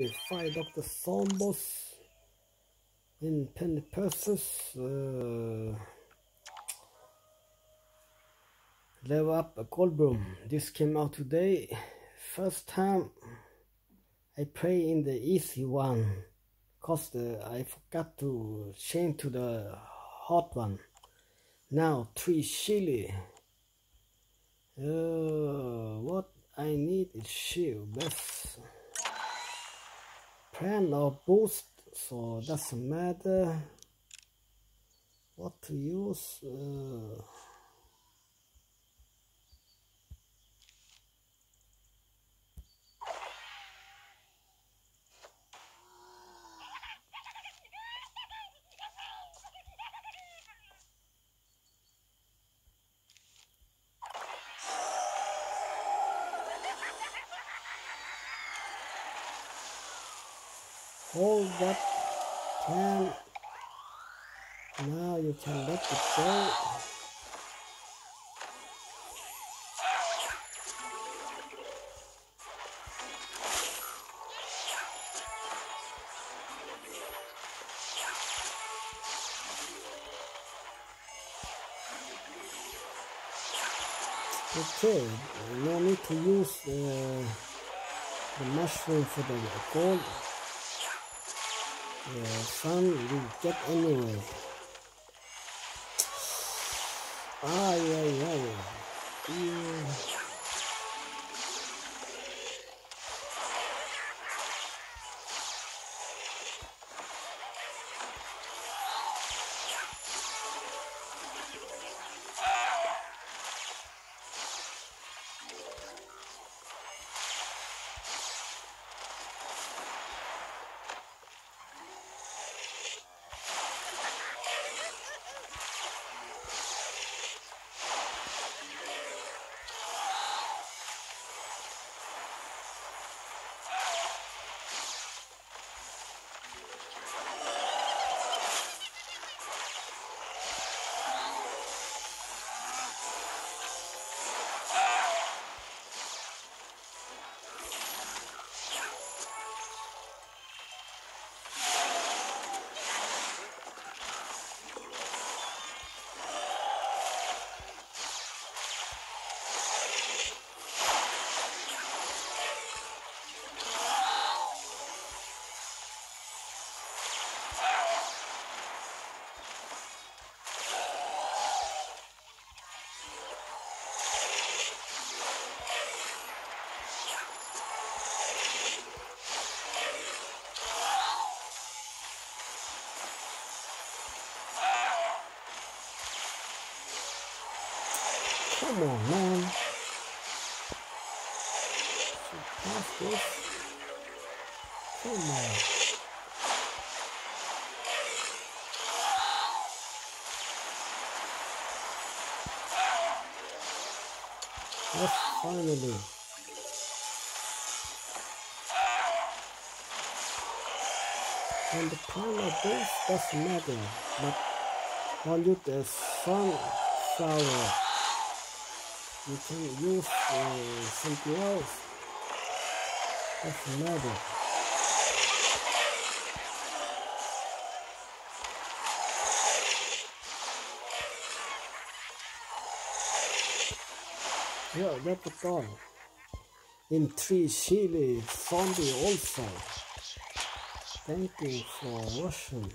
We fight Dr. ZomBoss in Penny's Pursuit. Uh, level up a Gold Bloom. This came out today. First time I play in the easy one because I forgot to change to the hot one. Now three chili. Uh, what I need is shield best plan or boost so doesn't matter what to use uh, hold that can now you can let it go. Okay no need to use uh, the mushroom for the gold yeah, some you get anyway. Ah, yeah, yeah, yeah. Come on, man. Pass this. Come on. Yes, finally. And the primal base doesn't matter, but you the sunflower you can use uh, something else. That's matter yeah that's all in three chili zombie also. Thank you for watching